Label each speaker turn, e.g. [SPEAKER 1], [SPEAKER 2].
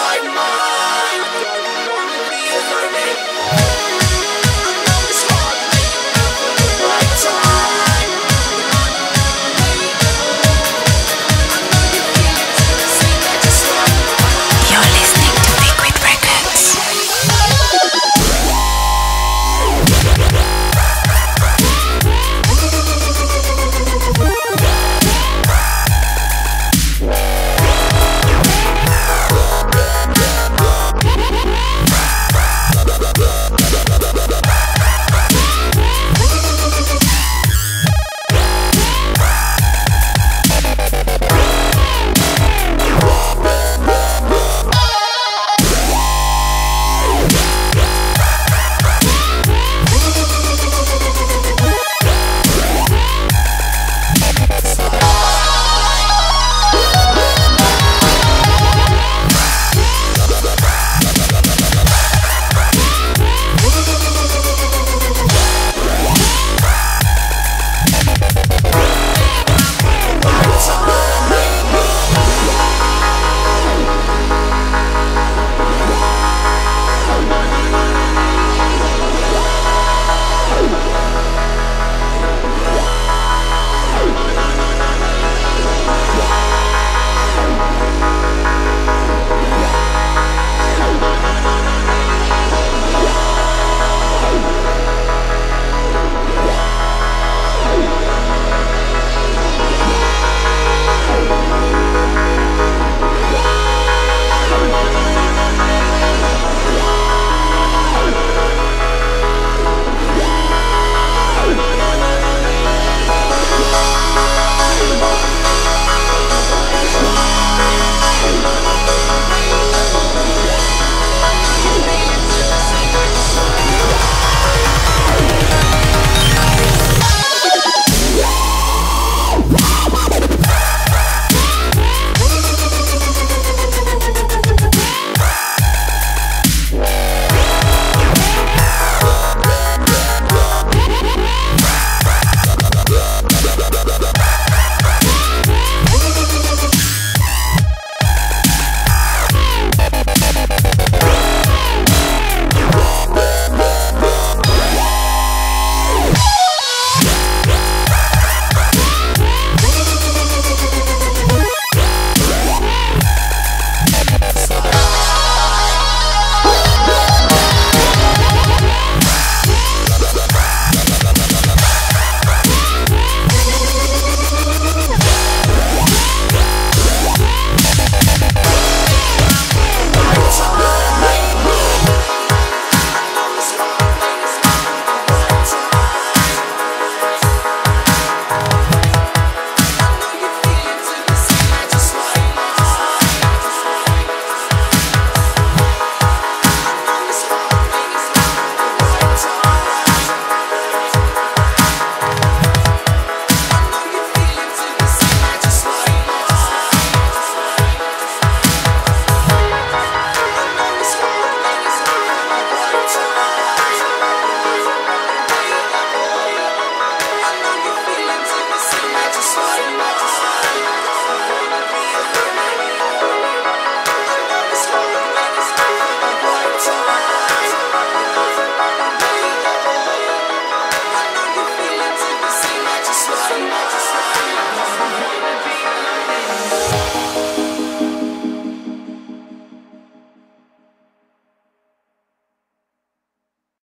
[SPEAKER 1] like mine.